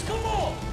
come on!